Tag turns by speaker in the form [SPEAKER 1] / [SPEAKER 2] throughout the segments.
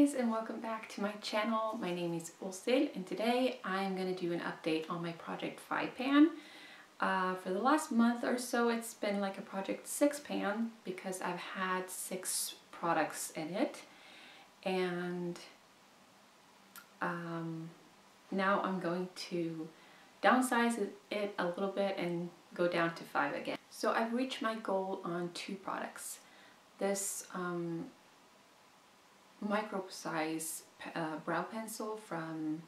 [SPEAKER 1] guys and welcome back to my channel. My name is Aashild and today I'm going to do an update on my Project 5 pan. Uh, for the last month or so it's been like a Project 6 pan because I've had six products in it and um, now I'm going to downsize it a little bit and go down to 5 again. So I've reached my goal on two products. This um, micro precise uh, brow pencil from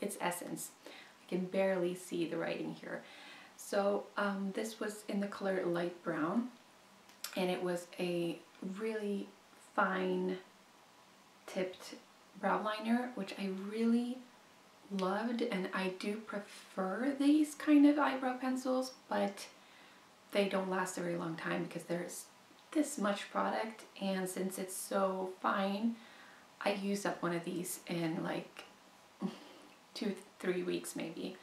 [SPEAKER 1] its Essence. I can barely see the writing here. So um, this was in the color light brown and it was a really fine tipped brow liner which I really loved and I do prefer these kind of eyebrow pencils but they don't last a very long time because there's this much product and since it's so fine I use up one of these in like two, three weeks maybe.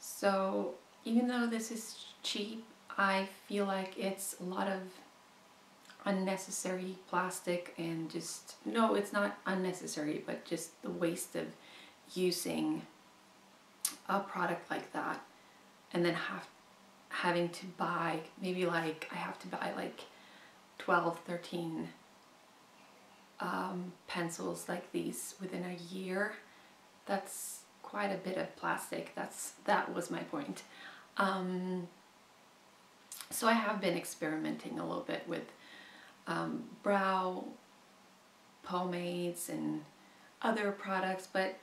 [SPEAKER 1] So even though this is cheap, I feel like it's a lot of unnecessary plastic and just, no, it's not unnecessary, but just the waste of using a product like that and then have having to buy, maybe like I have to buy like 12, 13 um, pencils like these within a year. That's quite a bit of plastic. That's That was my point. Um, so I have been experimenting a little bit with um, brow pomades and other products, but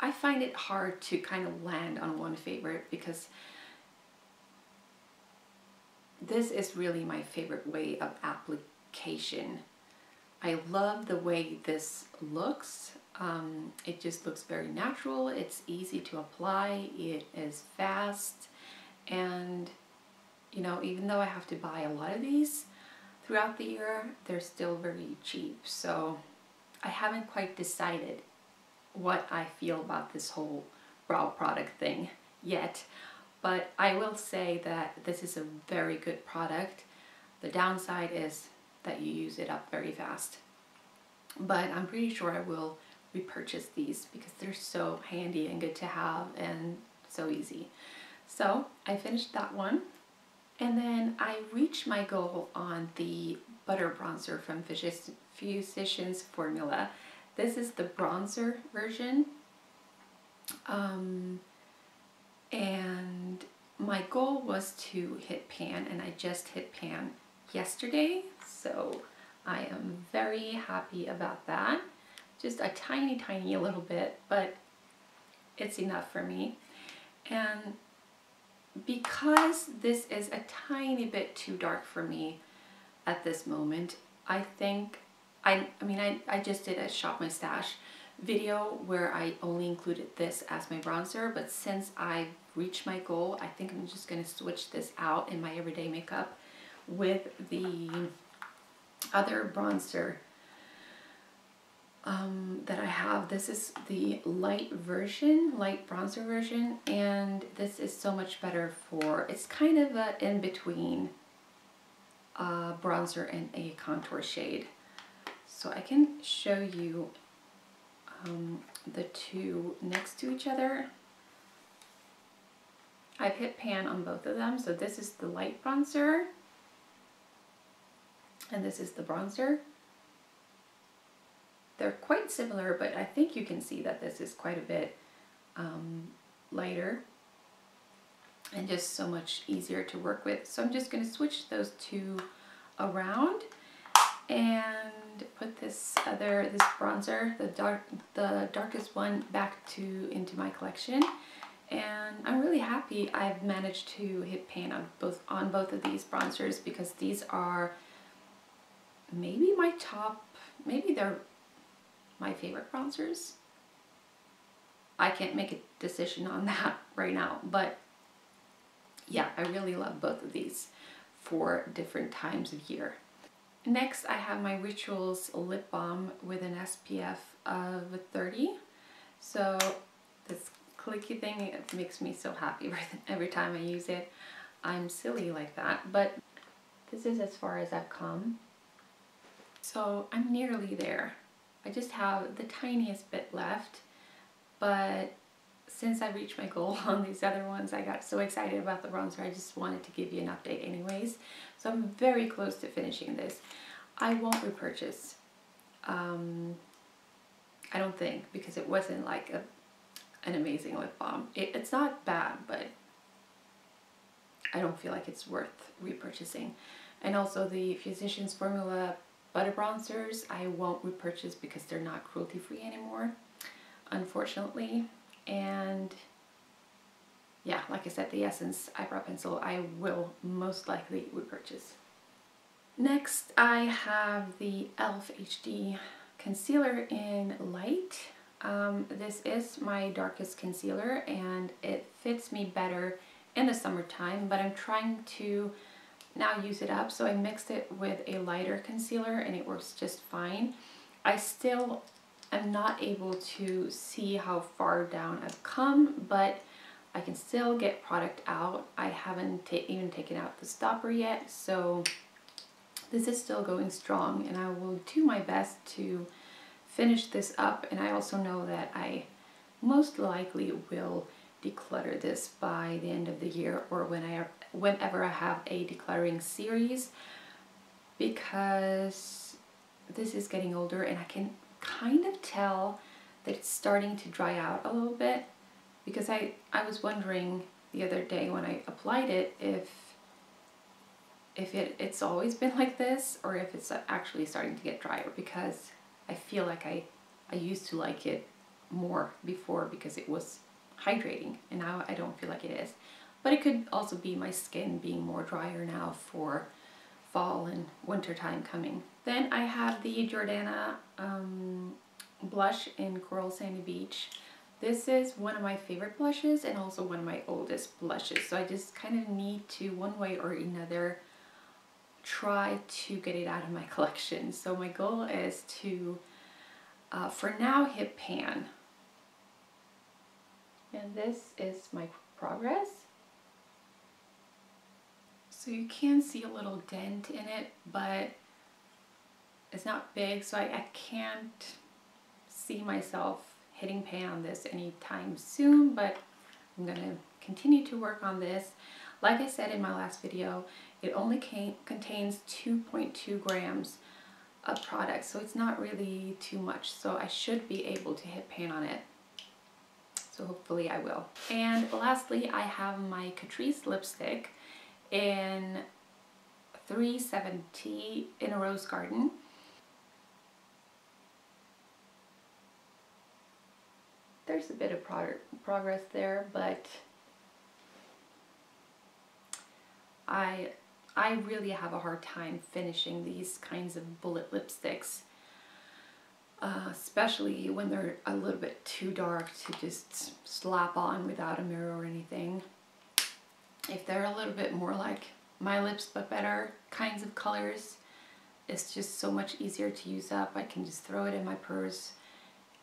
[SPEAKER 1] I find it hard to kind of land on one favorite because this is really my favorite way of application I love the way this looks. Um, it just looks very natural. It's easy to apply. It is fast. And, you know, even though I have to buy a lot of these throughout the year, they're still very cheap. So I haven't quite decided what I feel about this whole brow product thing yet. But I will say that this is a very good product. The downside is that you use it up very fast. But I'm pretty sure I will repurchase these because they're so handy and good to have and so easy. So I finished that one. And then I reached my goal on the butter bronzer from Physicians Formula. This is the bronzer version. Um, and my goal was to hit pan and I just hit pan yesterday. So I am very happy about that. Just a tiny, tiny little bit, but it's enough for me. And because this is a tiny bit too dark for me at this moment, I think, I, I mean, I, I just did a Shop My Stash video where I only included this as my bronzer, but since I've reached my goal, I think I'm just going to switch this out in my everyday makeup with the other bronzer um, that I have. This is the light version, light bronzer version, and this is so much better for, it's kind of a in-between uh, bronzer and a contour shade. So I can show you um, the two next to each other. I've hit pan on both of them. So this is the light bronzer and this is the bronzer. They're quite similar, but I think you can see that this is quite a bit um, lighter and just so much easier to work with. So I'm just going to switch those two around and put this other, this bronzer, the dark, the darkest one back to into my collection. And I'm really happy I've managed to hit pan on both on both of these bronzers because these are maybe my top, maybe they're my favorite bronzers. I can't make a decision on that right now, but yeah, I really love both of these for different times of year. Next, I have my Rituals Lip Balm with an SPF of 30. So this clicky thing, it makes me so happy every time I use it. I'm silly like that, but this is as far as I've come. So I'm nearly there. I just have the tiniest bit left, but since I reached my goal on these other ones, I got so excited about the bronzer, I just wanted to give you an update anyways. So I'm very close to finishing this. I won't repurchase. Um, I don't think, because it wasn't like a, an amazing lip balm. It, it's not bad, but I don't feel like it's worth repurchasing. And also the Physicians Formula butter bronzers I won't repurchase because they're not cruelty free anymore, unfortunately. And yeah, like I said, the Essence Eyebrow Pencil I will most likely repurchase. Next, I have the e.l.f. HD Concealer in Light. Um, this is my darkest concealer and it fits me better in the summertime, but I'm trying to now use it up. So I mixed it with a lighter concealer and it works just fine. I still am not able to see how far down I've come, but I can still get product out. I haven't ta even taken out the stopper yet, so this is still going strong and I will do my best to finish this up and I also know that I most likely will declutter this by the end of the year or when I, whenever I have a decluttering series because this is getting older and I can kind of tell that it's starting to dry out a little bit because I, I was wondering the other day when I applied it if if it, it's always been like this or if it's actually starting to get drier because I feel like I, I used to like it more before because it was hydrating and now I don't feel like it is. But it could also be my skin being more drier now for fall and winter time coming. Then I have the Jordana um, blush in Coral Sandy Beach. This is one of my favorite blushes and also one of my oldest blushes. So I just kind of need to, one way or another, try to get it out of my collection. So my goal is to, uh, for now, hit pan. And this is my progress. So you can see a little dent in it, but it's not big, so I, I can't see myself hitting pan on this anytime soon, but I'm gonna continue to work on this. Like I said in my last video, it only came, contains 2.2 grams of product, so it's not really too much. So I should be able to hit pan on it. So hopefully I will. And lastly, I have my Catrice lipstick in 370 in a Rose Garden. There's a bit of pro progress there, but I I really have a hard time finishing these kinds of bullet lipsticks. Uh, especially when they're a little bit too dark to just slap on without a mirror or anything. If they're a little bit more like my lips but better kinds of colors, it's just so much easier to use up. I can just throw it in my purse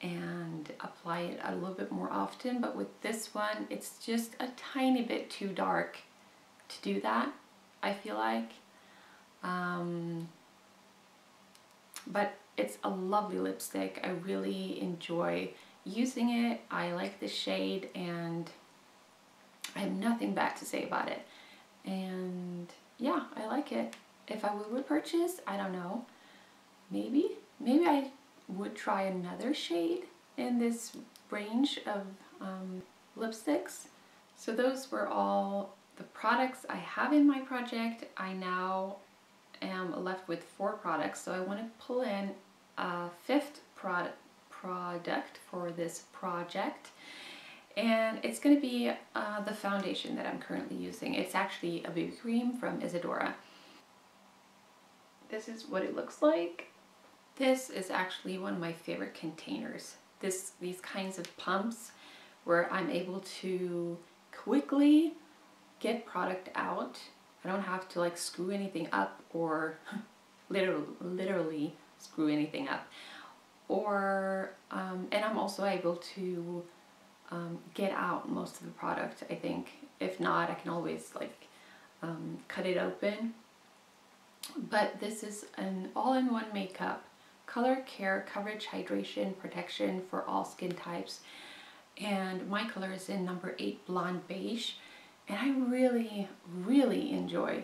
[SPEAKER 1] and apply it a little bit more often. But with this one, it's just a tiny bit too dark to do that. I feel like. Um, but it's a lovely lipstick. I really enjoy using it. I like the shade and I have nothing bad to say about it. And yeah, I like it. If I will repurchase, I don't know. Maybe. Maybe I would try another shade in this range of um, lipsticks. So those were all the products I have in my project, I now am left with four products. So I want to pull in a fifth product product for this project and it's going to be uh, the foundation that I'm currently using. It's actually a BB cream from Isadora. This is what it looks like. This is actually one of my favorite containers. This These kinds of pumps where I'm able to quickly get product out. I don't have to like screw anything up or literally, literally screw anything up. Or, um, and I'm also able to um, get out most of the product, I think. If not, I can always like um, cut it open. But this is an all-in-one makeup color care, coverage, hydration, protection for all skin types. And my color is in number 8 Blonde Beige. And I really, really enjoy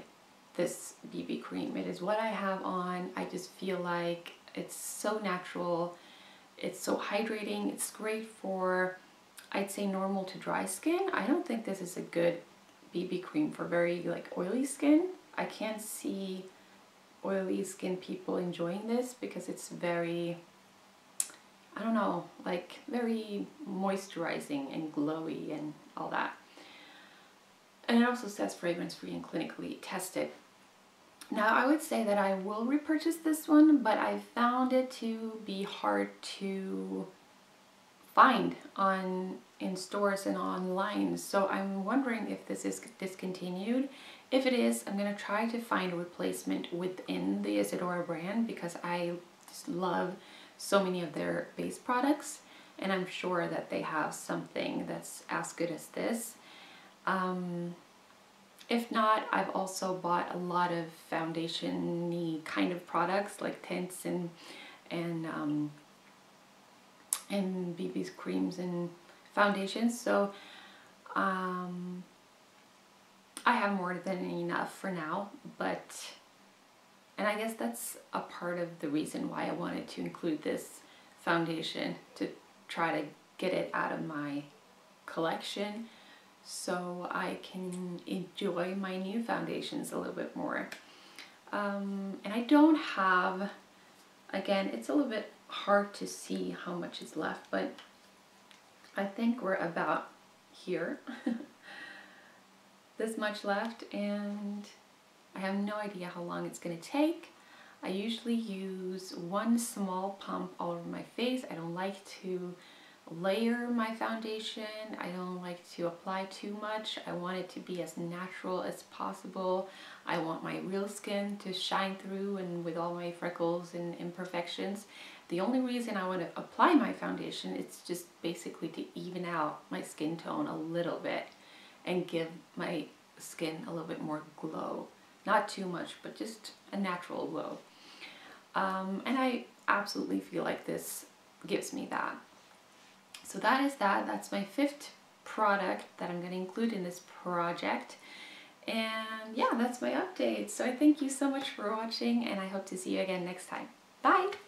[SPEAKER 1] this BB cream. It is what I have on. I just feel like it's so natural. It's so hydrating. It's great for, I'd say normal to dry skin. I don't think this is a good BB cream for very like oily skin. I can't see oily skin people enjoying this because it's very, I don't know, like very moisturizing and glowy and all that. And it also says fragrance free and clinically tested. Now I would say that I will repurchase this one, but I found it to be hard to find on in stores and online. So I'm wondering if this is discontinued. If it is, I'm going to try to find a replacement within the Isadora brand because I just love so many of their base products and I'm sure that they have something that's as good as this. Um, if not, I've also bought a lot of foundation kind of products like tints and and um, and BB's creams and foundations. So um, I have more than enough for now, but and I guess that's a part of the reason why I wanted to include this foundation to try to get it out of my collection so I can enjoy my new foundations a little bit more. Um, and I don't have, again, it's a little bit hard to see how much is left, but I think we're about here. this much left and I have no idea how long it's going to take. I usually use one small pump all over my face. I don't like to layer my foundation. I don't like to apply too much. I want it to be as natural as possible. I want my real skin to shine through and with all my freckles and imperfections. The only reason I want to apply my foundation is just basically to even out my skin tone a little bit and give my skin a little bit more glow. Not too much, but just a natural glow. Um, and I absolutely feel like this gives me that. So that is that. That's my fifth product that I'm going to include in this project. And yeah, that's my update. So I thank you so much for watching and I hope to see you again next time. Bye!